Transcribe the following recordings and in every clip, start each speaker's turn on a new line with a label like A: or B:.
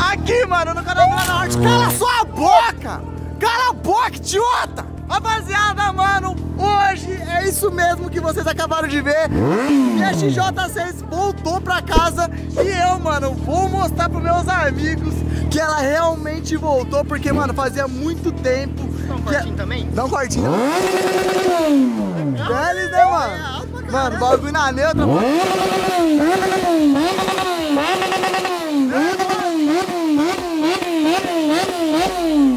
A: Aqui, mano, no canal Norte. Cala sua boca! Cala a boca, idiota! Rapaziada, mano, hoje é isso mesmo que vocês acabaram de ver. A XJ6 voltou pra casa e eu, mano, vou mostrar pros meus amigos que ela realmente voltou, porque, mano, fazia muito tempo. Dá um cortinho também? Dá um cortinho. Deles, né, mano? Mano, bagulho na neutra, mano.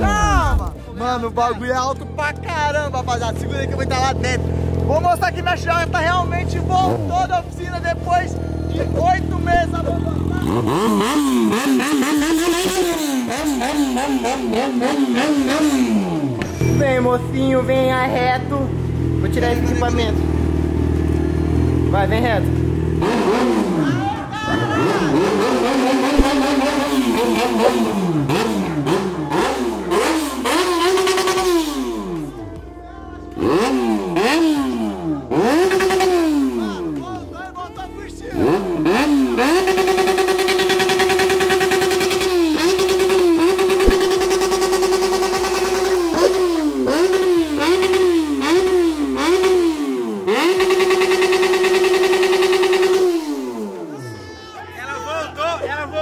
A: Calma! Mano, o bagulho é alto pra caramba, rapaziada. Segura aí que eu vou entrar lá dentro. Vou mostrar que minha chata realmente voltou da oficina depois de oito meses.
B: Vem, mocinho, venha reto. Vou tirar esse equipamento. Vai, vem reto.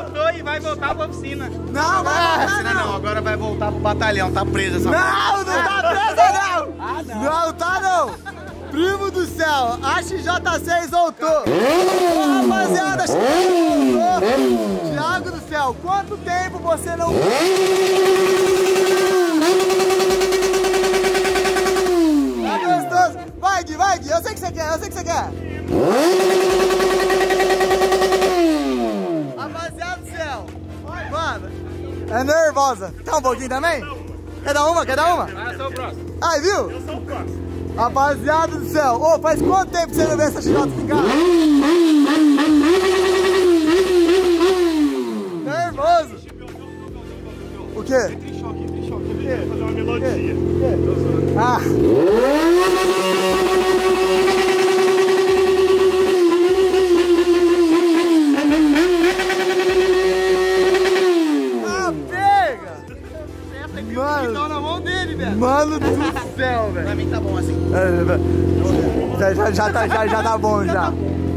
A: Voltou, e
C: vai voltar pra oficina.
A: Não, vai
C: Oficina não, agora vai voltar pro batalhão, tá presa essa
A: Não, não tá presa não! Ah, não. Não tá não! Primo do céu, a XJ6 voltou! Rapaziada, a XJ6 voltou! Thiago do céu, quanto tempo você não... Tá gostoso? Vai, Gui, vai, Gui, eu sei que você quer, eu sei que você quer! Nervosa. Tá um pouquinho também? Quer dar uma? Quer dar uma?
C: Ah, sou o próximo.
A: Aí, viu?
C: Eu sou o próximo.
A: Rapaziada do céu, ô, faz quanto tempo que você não vê essa xilota ficar? Nervoso. O quê?
C: Tem choque, tem choque. Vou fazer uma melodia.
A: Ah, Mano,
C: na mão dele, velho.
A: mano do céu, velho.
C: Pra mim tá bom assim.
A: É, Já, já, tá, já, já tá bom já.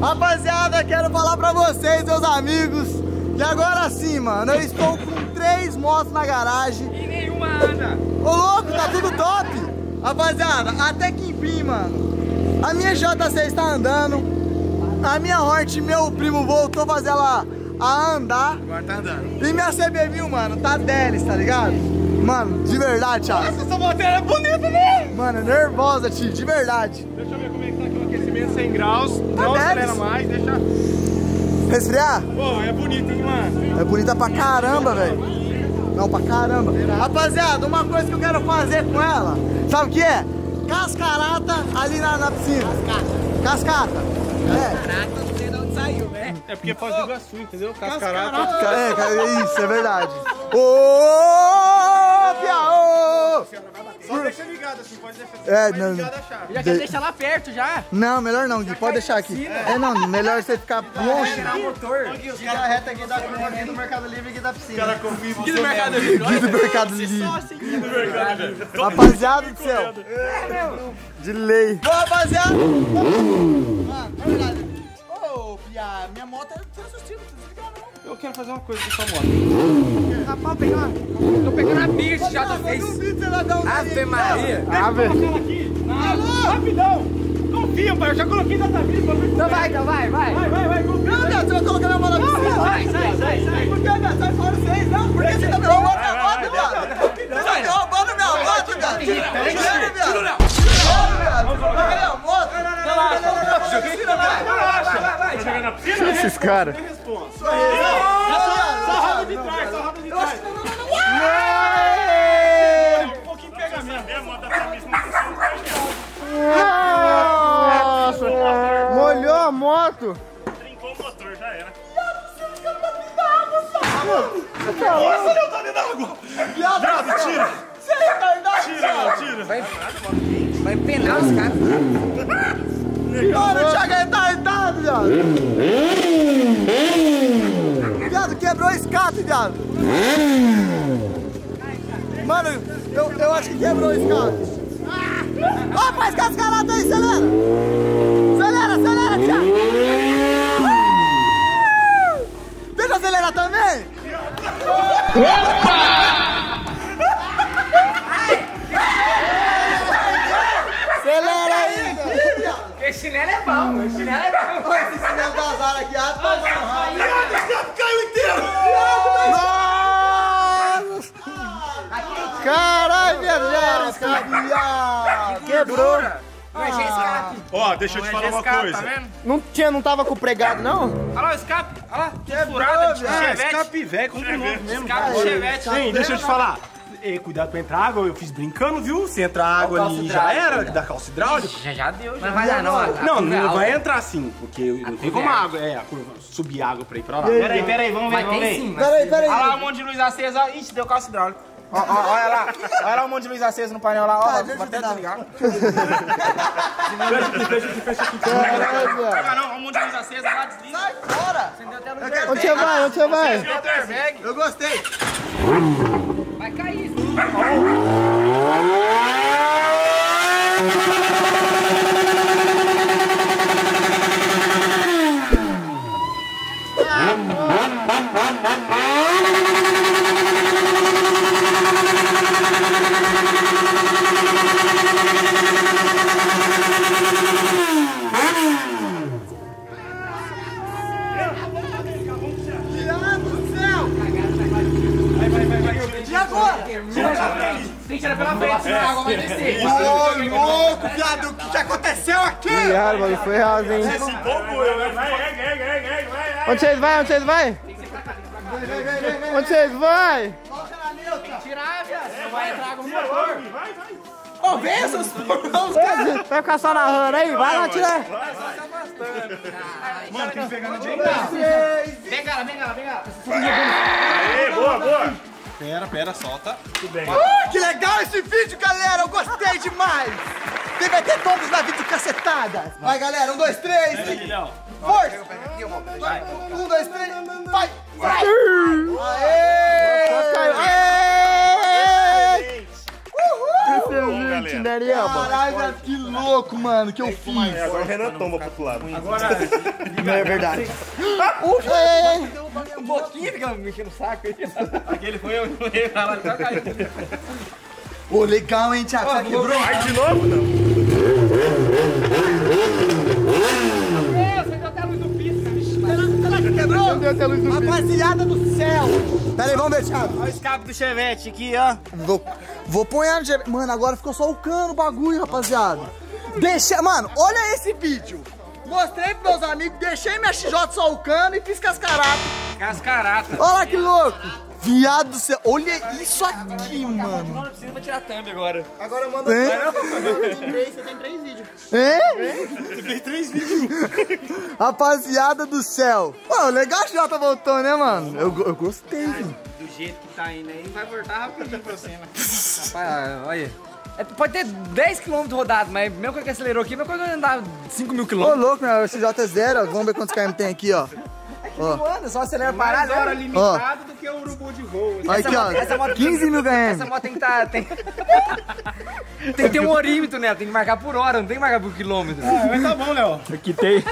A: Rapaziada, quero falar pra vocês, meus amigos, que agora sim, mano, eu estou com três motos na garagem.
C: E nenhuma anda.
A: Ô louco, tá tudo top! Rapaziada, até que enfim, mano. A minha J6 tá andando. A minha Hort, meu primo voltou a fazer ela a andar.
C: Agora tá andando.
A: E minha CB1000, mano, tá 10, tá ligado? Mano, de verdade, Thiago.
C: Nossa, essa moteira é bonita, né?
A: Mano, nervosa, tio, de verdade.
C: Deixa eu ver como é que tá aqui o aquecimento, 100 graus.
A: Tá
C: não acelera mais, deixa...
A: Resfriar?
C: Pô, é bonito, hein, mano?
A: É bonita pra caramba, velho. Não, pra caramba. Rapaziada, uma coisa que eu quero fazer com ela, sabe o que é? Cascarata ali na, na piscina. Cascata. É.
C: É porque faz do Iguaçu, entendeu? Cascarata.
A: Ca- É, é isso, é verdade. Ô, Piau!
C: Só deixa ligado assim, pode deixar
A: É,
C: mais
A: não.
B: Já quer deixar lá perto já.
A: Não, melhor não, Gui. Pode deixar aqui. É, não, melhor você ficar longe.
B: Tirar o motor.
A: Gira reta aqui da aqui do Mercado Livre aqui da piscina.
C: Cara, confia em você.
B: do Mercado Livre.
A: Aqui do Mercado Livre. Rapaziada do céu. De lei. Rapaziada. Mano, verdade. Ô, Pia, minha moto é transustindo.
C: Eu quero fazer uma coisa com sua moto.
A: Rapaz, pegar.
B: Tô pegando a biga que já tá fez. Ave Maria.
C: Ave. ela aqui. Não, rapidão. Confia, pai. Eu já coloquei na tua vida.
B: Então vai, então vai, vai.
C: Vai, vai, vai. Confia.
A: Não, Deus, você vai colocar minha mão na piscina.
B: Sai, sai, sai, sai.
A: Por que, Deus? Sai fora vocês, não? Por que você tá me roubando minha moto,
C: vai,
A: viado? Você tá me roubando minha moto, viado? Tira. Tira, viado. Vai ganhar a moto.
C: Vai jogar na piscina?
A: Esses caras.
C: Só roda de trás, só roda de trás. Um pouquinho pega mesmo. A moto tá mesmo
A: A moto.
C: Trincou o motor, já era. Nossa, Léo, tá dentro da água.
A: Viado,
C: tira.
A: Você é retardado,
C: Tira, tira.
B: Vai, vai penar os caras.
A: Mano, o Thiago é retardado, viado. Viado, quebrou o escape, viado. Mano, eu, eu acho que quebrou o escape. Ó, faz cascarata aí, acelera. Uh! Deixa eu acelerar também. Acelera aí.
B: Esse chinelo é bom, esse chinelo é bom.
A: Olha esse chinelo da Zara aqui, ah, tá bom.
C: Viado, esse caiu inteiro.
A: Nossa! Caralho, viado, já era. Quebrou.
B: É escape.
C: Ó, deixa eu te
B: é
C: falar uma coisa.
B: Tá?
A: Não tinha, não tava com o pregado, não?
B: Olha lá o escape. Olha lá.
A: Quebrou,
B: Furada de.
C: Ah,
B: chevette.
C: escape velho, um novo mesmo.
B: Escape de chevette.
C: Sim, deixa eu te falar. Cuidado pra entrar água, eu fiz brincando, viu? Se entrar água ali já era, da calça hidráulica.
B: Já já deu. Não vai dar não.
C: Não,
B: é
C: não vai entrar assim, porque não tem como a água, é, a curva, subir água pra ir pra lá.
A: Peraí,
C: peraí, vamos
B: Mas tem sim. mas-
A: Peraí, peraí.
B: Olha lá o monte de luz acesa. Ixi, deu calça hidráulica. Ó, ó, olha lá. Olha lá o monte de luz acesa no painel lá. Ó,
A: Tá,
B: vou
A: deixa eu
B: até
A: te dar.
B: desligar.
A: Caralho, viado.
B: Pega não, um monte de luz acesa lá, desliga.
A: Sai fora.
B: Acendeu até a luz.
A: Onde você vai? Onde você vai? Eu gostei.
B: Vai cair.
A: Viado
B: Tem que tirar pela frente, senão a água vai descer.
A: Ô, louco, viado. O que, que aconteceu aqui?
B: Viado, mano, foi errado, hein?
C: Esse pouco, eu, vai, vai, vai.
B: Onde vocês vão? Onde vocês vão? Onde vocês vão?
A: Coloca na neutra.
B: Tirar, viado. Vai entrar água no motor.
C: Vai, vai.
A: Ô, vem essas porrão, cara.
B: Vai ficar só narrando aí? Vai lá tirar.
C: Mano, tem que pegar no jeito.
B: Vem, cara, vem, cara, vem, cara.
C: Aê, boa, boa. Pera, pera, solta. Tudo bem.
A: Ah, que legal esse vídeo, galera. Eu gostei demais. Tem vai ter todos na vídeo cacetada. Vai, galera. Um, dois, três. e- Força. Vai. Um, dois, três. Vai. Vai. Aê. Aê. Uhul.
C: Bom, galera.
A: Caralho, viado, que louco, mano, que eu fiz.
C: É, agora o Renan tomba pro outro lado. Agora,
A: Não é verdade. Ufa, ei, ei.
B: Um pouquinho fica me enchendo o saco aí. Aquele foi eu, eu, lá, ele tá caindo.
A: Ô, legal, hein, Thiago? Você quebrou?
C: vai de novo, não.
B: Você deu até a luz do piso.
A: Será que quebrou? Rapaziada do céu. Pera aí, vamos ver, Thiago.
B: Olha o escape do chevette aqui, ó.
A: Vou, vou pôr no GB. Mano, agora ficou só o cano o bagulho, rapaziada. Deixa. Mano, olha esse vídeo. Mostrei pros meus amigos, deixei minha XJ só o cano e fiz cascarata.
B: Cascarata.
A: Olha lá que louco. Viado do céu. Olha isso aqui, mano.
B: Não precisa pra tirar thumb agora.
A: Agora manda. Três, você tem três vídeos. É?
C: Você fez três vídeos.
A: Rapaziada do céu. Pô, legal que o Jota voltou, né, mano? Eu, eu gostei, velho.
B: Do jeito que tá indo aí, vai voltar rapidinho pra você, né? Rapaz, olha. É, pode ter 10 km rodado, mas mesmo que ele acelerou aqui, mesmo que andar 5 mil
A: Ô,
B: km.
A: louco, meu XJ é zero. ó. Vamos ver quantos km tem aqui, ó. Ó.
B: Não anda, só acelera
C: Mais
B: parado.
C: hora
B: né?
C: limitado do que o urubu de voo.
A: Olha aqui, ó.
B: essa moto-
A: 15 mil
B: Essa
A: km.
B: moto tem que tá. Tem... tem que ter um orímetro, né? Tem que marcar por hora, não tem que marcar por quilômetro.
C: Mas tá bom, Léo. Aqui tem,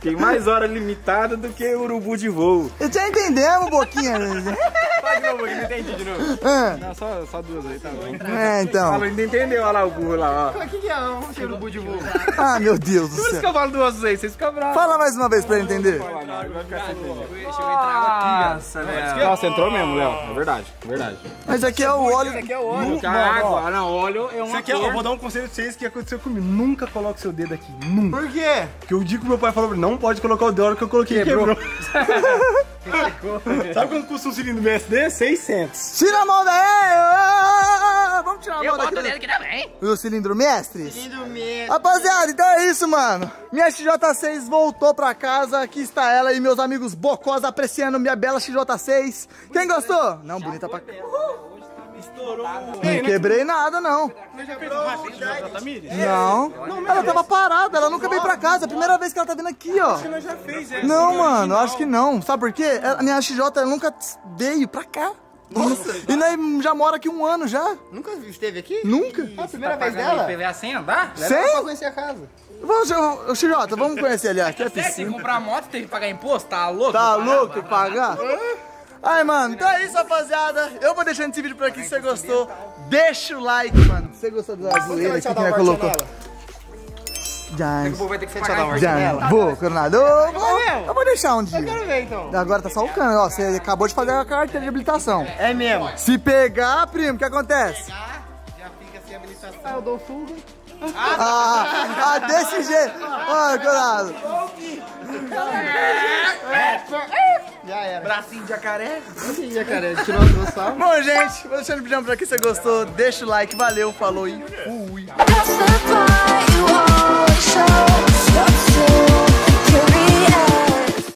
C: tem mais hora limitada do que o urubu de voo.
A: Eu já entendemos, Boquinha.
B: Fala de novo aqui, não entendi de novo.
A: Ah,
C: Não, só, só duas aí, tá bom.
A: É, então.
C: Falou, ainda entendeu, olha lá o burro lá, ó.
B: O que, que é um urubu de voo?
A: Ah, meu Deus do
C: Por isso
A: céu.
C: que eu falo duas aí, vocês ficam bravos.
A: Fala mais uma vez pra ele entender.
B: Água aqui, Nossa, velho.
C: Nossa, entrou mesmo, Léo. É verdade, é verdade.
A: Mas aqui é o óleo.
B: Aqui é o óleo.
C: Nunca- água, não, óleo é uma Isso aqui, ó, eu vou dar um conselho pra vocês que aconteceu comigo. Nunca coloque seu dedo aqui, nunca.
A: Por quê?
C: Porque o dia que meu pai falou não pode colocar o dedo, a hora que eu coloquei quebrou. Sabe quanto custa um cilindro BSD? 600.
A: Tira a mão daí!
B: Aqui também.
A: O cilindro mestre?
D: Lindo mesmo.
A: Rapaziada, então é isso, mano. Minha XJ6 voltou pra casa. Aqui está ela e meus amigos bocós apreciando minha bela XJ6. Quem gostou? Não, bonita pra... Não quebrei nada, não. Não. Ela tava parada, ela nunca veio pra casa. É a primeira vez que ela tá vindo aqui, ó.
C: já fez, é.
A: Não, mano, acho que não. Sabe por quê? A minha XJ nunca veio pra cá. Nossa. E nós já mora aqui um ano já.
D: Nunca esteve aqui?
A: Nunca.
D: a primeira vez
B: Pagando
D: dela?
B: IPVA sem andar?
D: Leva ela pra
A: Sem?
D: conhecer a casa.
A: Vamos, XJ, vamos conhecer ali. Aqui é
B: Você tem que
A: piscina.
B: comprar moto, tem que pagar imposto? Tá louco?
A: Tá louco, tem que pagar? Ai, mano, então é isso, rapaziada. Eu vou deixando esse vídeo por aqui se você gostou. Deixa o like, mano. Se você gostou da zoeira aqui que nós colocou. Já,
B: O povo vai ter que pagar
A: já,
B: imposto.
A: vou, Coronado. Eu vou, eu vou deixar um dia.
D: Quero ver então.
A: Agora tá só o cano, ó. Você acabou de fazer a carteira de habilitação.
D: É mesmo.
A: Se pegar, primo, o que acontece?
D: Já fica sem habilitação. Eu dou fuga.
A: Ah, ah, desse jeito. Ó, Coronado.
D: Já era.
B: Bracinho de jacaré.
D: Sim, jacaré. Tirou a dinossauro.
A: Bom, gente, vou deixando o vídeo por aqui se você gostou. Deixa o like, valeu, falou e fui.